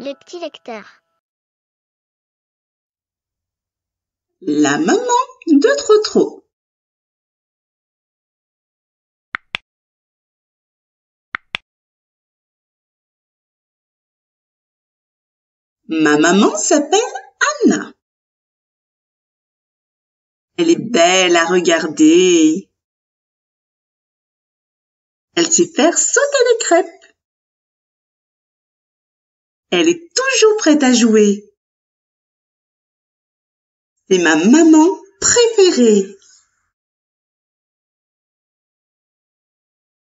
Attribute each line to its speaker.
Speaker 1: les petits lecteurs.
Speaker 2: La maman de Trotro. Ma maman s'appelle Anna. Elle est belle à regarder. Elle sait faire sauter les crêpes. Elle est toujours prête à jouer. C'est ma maman préférée.